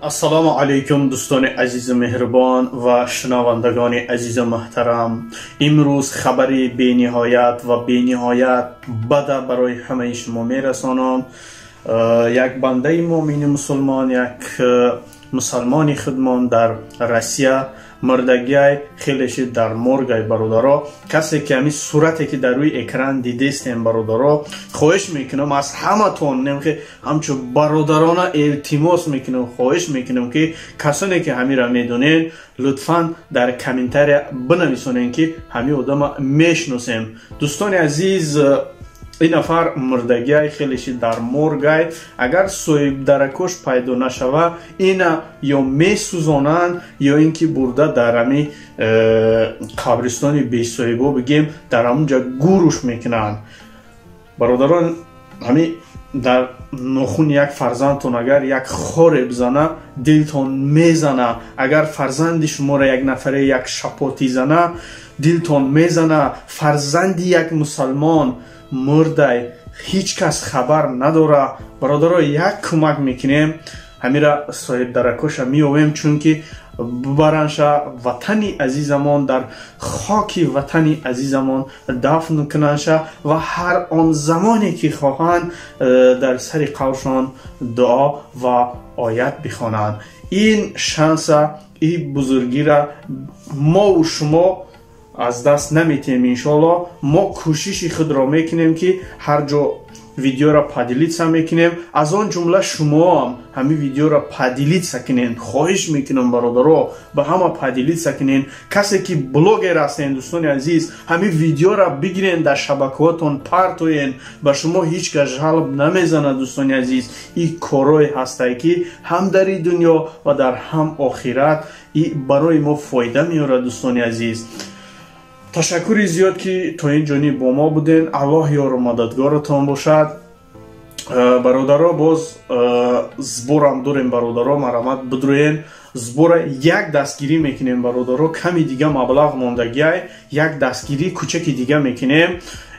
ассалому алайкум дӯстони азизу меҳрубон ва шунавандагони азизу муҳтарам. Имрӯз хабари бениҳоят ва бениҳоят бада барои ҳамаи шумо мерасонам یک بنده مؤمن مسلمان یک مسلمان خودمان در روسیه مردگی خیلیش در مرگ برادرها کسی که همین صورتی که در روی اکران دیدیستیم برادرها خواهش می‌کنم از همه تون نمیخه همچو برادرانا التماس می‌کنم خواهش می‌کنم که کسانی که همین را می‌دونین لطفا در کمینتر بنویسونین که همین آدم میشنوسیم دوستان عزیز این نفر مردگی های خیلیشی در مرگای اگر سویب درکش پیدا نشوه این یا می سوزانند یا اینکه برده در امی قبرستان بی ها بگیم در اونجا گوروش می‌کنند برادران همی در نخون یک فرزند فرزندتون اگر یک خوره بزنه دلتون می‌زنه اگر فرزند شما را یک نفره یک شپاتی زنه دلتون می‌زنه فرزند یک مسلمان мурдай ҳеҷ кас хабар надора. Бародаро як кӯмак мекунем. Ҳамира соҳибдаракоша меовем чунки бибаранша ватани азизамон дар хоки ватани азизамон дафн кунанша ва ҳар он замоне ки хоҳанд э, дар сари қавршон дуо ва оят бихонанд. Ин шанса ин бузургира мову шумо аз даст наметем иншоалло мо кӯшиши худро мекунем ки ҳар ҷо видеоро падилитса мекунем. Аз он ҷумла шумоам ҳамин видеоро падилитса кунен. Хоҳиш мекунам бародаро ба ҳама падилитса кунен. Касе ки блогер ҳастен дӯстони азиз ҳамин видеоро бигирен дар шабакаҳотон партоен. Ба шумо ҳеҷ кас жалб намезанад дӯстони азиз. Ин корое ҳастае ки ҳам дар ин дунё ва дар ҳам охират барои мо фоида меорад дӯстони азиз ташаккури зиёд ки то ин ҷониб бо мо буден аллоҳ ёру мададгоратон бошад. Э, бародаро боз э, зборам дорем бародаро марамат бидроен збора як дастгирӣ мекунем бародаро ками дига маблағ мондагиай як дастгирӣ кӯчаки дига мекунем.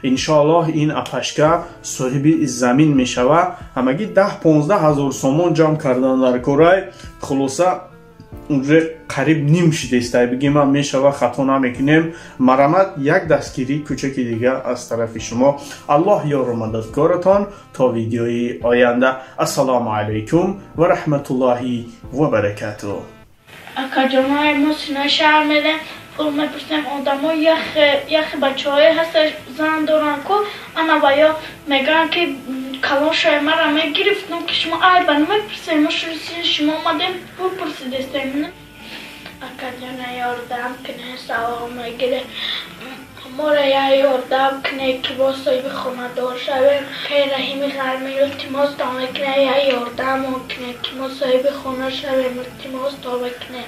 Иншоаллоҳ ин апашка соҳиби замин мешава. Ҳамагӣ даҳ понздаҳ ҳазор сомон ҷамъ кардан дар корай хулоса уже қариб ним шидестай бигӣ ман мешава хато намекунем. Марамат як дастгирӣ кӯчаки дига аз тарафи шумо. Аллоҳ ёру мададкоратон то видеои оянда. Ассалому алайкум ва раҳматуллоҳи ва баракату. Акаҷонаи мо сина шаҳр мерем пул мепурсем одамо яхе бачаҳое ҳаста зан доранд ку ана ва ё мегӯянд ки калошаи мара мегирифтум ки шумо айба намепурсем мо шуруси шумо омадем пурпурсидестем акаҷона ёрдам кне савол мегире моро я ёрдам кне ки бо соҳиби хонадор шавем хейраҳими ғарми илтимостон кне я ёрдамо кне ки мо соҳиби хона шавем илтимосто кне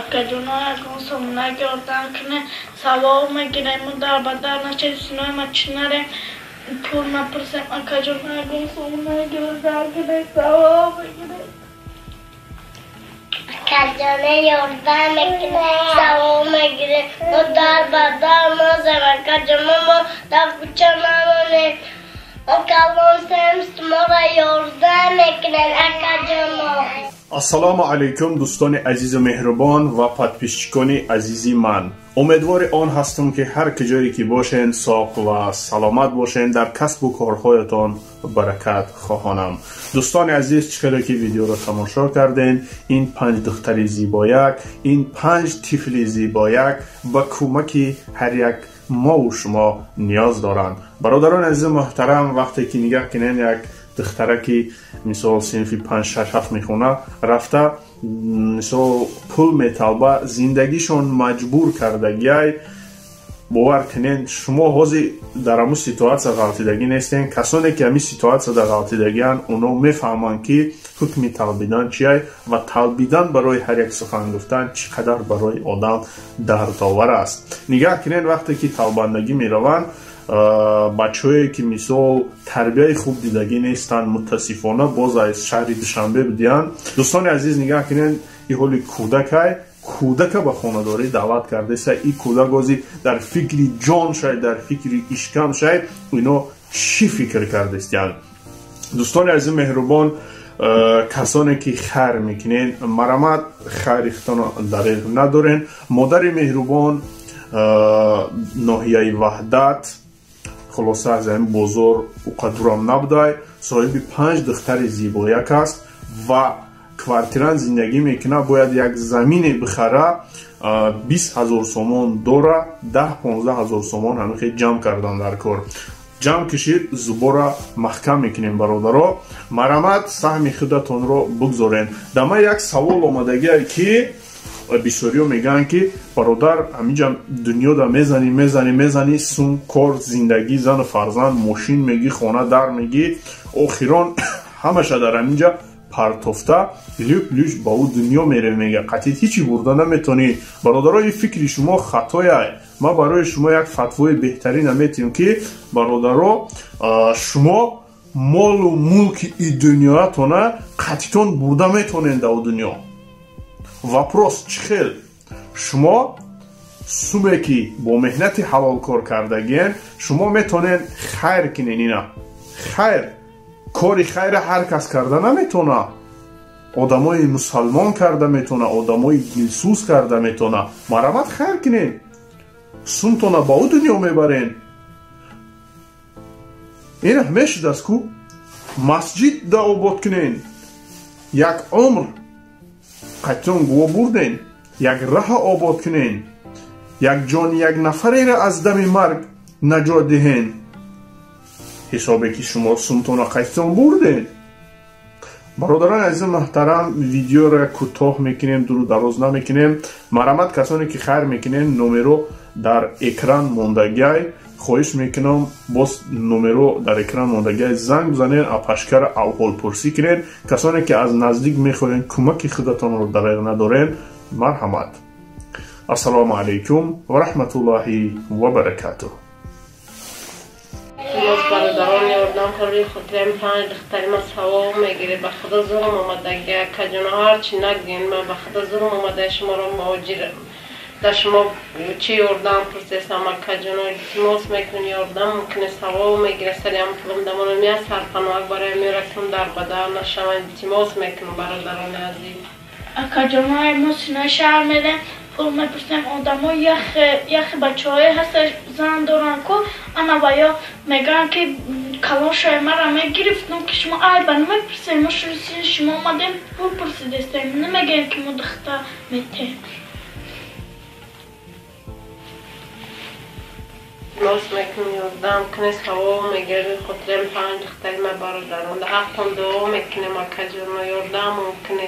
акаҷона ягон сомунак ёрдам кне савол мегирем дар бадар начесинои мачинарем por una persona que yo me consume, que lo sabe que me estaba, Kendine yordan ekine, savunma gire, o darbadan o zaman kaçamam o da bıçamam o ne. O kalon semstim ora yordan ekine, akacam o. ассалому алайкум дӯстони азизу меҳрубон ва подписчикони азизи ман. Умедвори он ҳастам ки ҳар киҷое ки бошен соҳ ва саломат бошен дар касбу корҳоятон баракат хоҳонам. Дӯстони азиз чӣ қадр ки видеоро тамошо карден? Ин панҷ духтари зибояк ин панҷ тифли зибояк ба кӯмаки ҳар як мову шумо ниёз доранд. Бародарони азизи муҳтарам вақте ки нигаҳ кунен як духтараки мисол синфи панҷшашҳафт мехона рафта мисол пул металба зиндагишон маҷбур кардагиай бовар кунен шумо ҳозир дар ҳамун ситуатсия ғалтидагӣ нестен касоне ки ҳамин ситуатсияда ғалтидагиан оно мефаҳманд ки ҳукми талбидан чияй ва талбидан барои ҳар як сухан гуфтан чӣ қадар барои одам дардовар аст нигаҳ кунен вақте ки талбандагӣ мераванд бачаҳое ки мисол тарбияи хуб дидагӣ нестанд мутаассифона боз аз шаҳри душанбе будиянд дӯстони азиз нигаҳ кунед и ҳоли кӯдакай кӯдака ба хонадорӣ даъват кардеса и кӯдак ози дар фикри ҷон шаyd дар фикри ишкам шаyd ино чӣ фикр кардестиянд дӯстони азизи меҳрубон касоне ки хайр мекунед марамад хайрихтон дариқ надорен модари меҳрубон ноҳияи ваҳдат хулоса аз ин бозор уқадурам набудай соҳиби панҷ духтари зибояк аст ва квартиран зиндагӣ мекунад. Бояд як замине бихара бист ҳазор сомон дора даҳ понздаҳ ҳазор сомон ҳамихе ҷамъ кардан дар кор. Ҷамъ кишид зубора маҳкам мекунем бародаро. Марамад саҳми худатонро бугзорен дама як савол омадагия ки бисёриҳо мегӯянд ки бародар ҳаминҷа дунёда мезанӣ мезанӣ мезанӣ сум кор зиндагӣ зану фарзанд мошин мегӣ хона дар мегӣ. Охирон ҳамаша дар ҳаминҷа партофта люк люч ба ӯ дунё мерем мега қатъи ҳичи бурда наметонӣ. Бародаро ин фикри шумо хатояй. Ман барои шумо як фатвои беҳтарина метиҳам ки бародаро шумо молу мулки и дунёатона қатъитон бурда метонед да ӯ дунё вопрос чӣ хел шумо суме ки бо меҳнати ҳалол кор кардагиен шумо метонед хайр кунед ина хайр кори хайра ҳар кас карда наметона одамои мусалмон карда метона одамои дилсӯз карда метона марамат хайр кунед сумтона ба ӯ дунё мебарен ина мешудааст ку масҷид да обод кунен як умр қатон гуво бурден як раҳа обод кунен як ҷони як нафареро аз дами марг наҷот диҳен. Ҳисобе ки шумо сумтона қайсон бурдед бародарони азизи муҳтарам видеоро кӯтоҳ мекунем дуру дароз намекунем. Марамат касоне ки хайр мекунем номеро дар экран мондагиай хоҳиш мекунам боз номеро дар экран мондагиай занг бизанед апашкара аҳволпурсӣ кунед касоне ки аз наздик мехоҳед кӯмаки худатонро дареғ надоред марҳамат ассалому алайкум ва раҳматуллоҳи ва баракатуҳ باز برادران یاردم کاری خودم پنج دختری ما سوا میگیره به خدا زورم اومده که کجانا هر چی نگین من به خدا زورم اومده شما رو مواجر да шумо э, чӣ ёрдам пурсест амакаҷоно илтимос мекун ёрдам мумкина савол мегира сари ам пулам дамоно мия сарфанак барои миракун дарбадар нашава илтимос мекун бародарони азиз. Акаҷонои мо синаи шаҳр мерем пул мепурсем одамо яхе бачаҳое ҳаста зан доран ку ана ва ё мегӯям ки калошои мара мегирифтум ки шумо айба намепурсем мо шуи сини шумо омадем пул пурсидестем намегӯем ки мо духта метем. می‌کنیم کنیس هوا میگرد خطرم پنج اختل مبارد درون ده حقم دعا می‌کنیم و کجور ممکنه